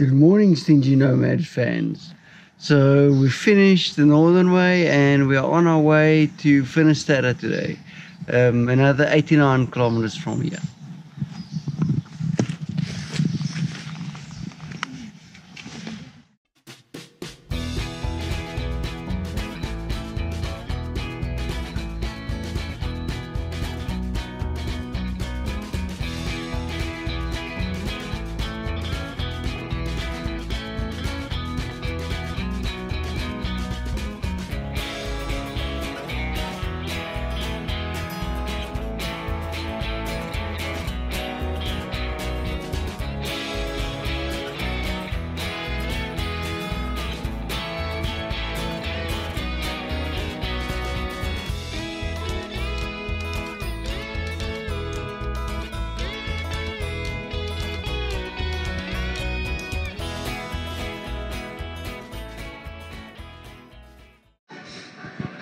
Good morning, Stingy Nomad fans. So we finished the Northern Way and we are on our way to Finisterre today. Um, another 89 kilometers from here.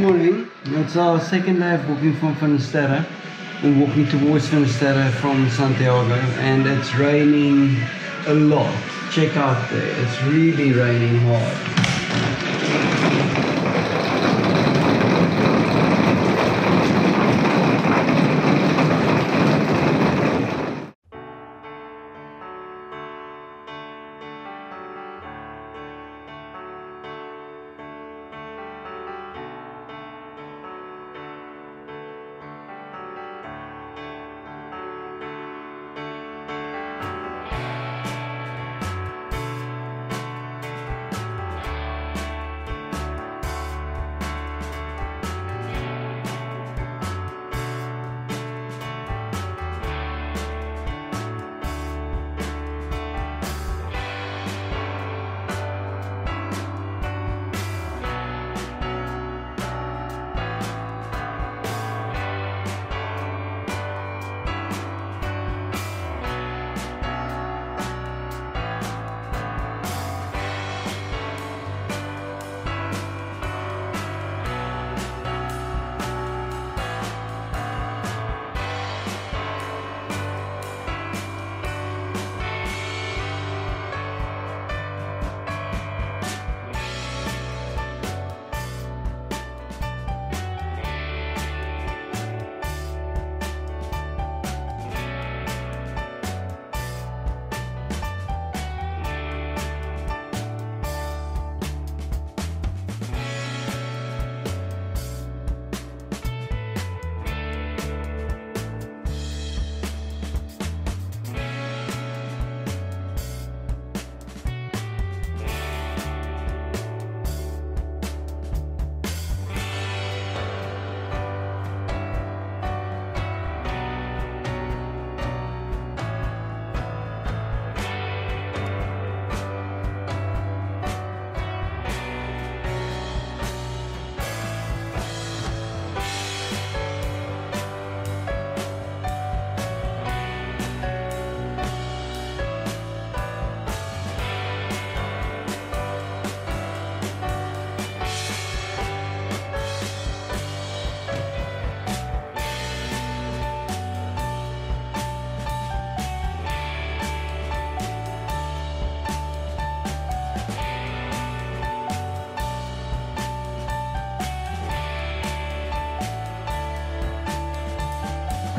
Morning. It's our second day of walking from Finisterre. We're walking towards Finisterre from Santiago and it's raining a lot. Check out there. It's really raining hard.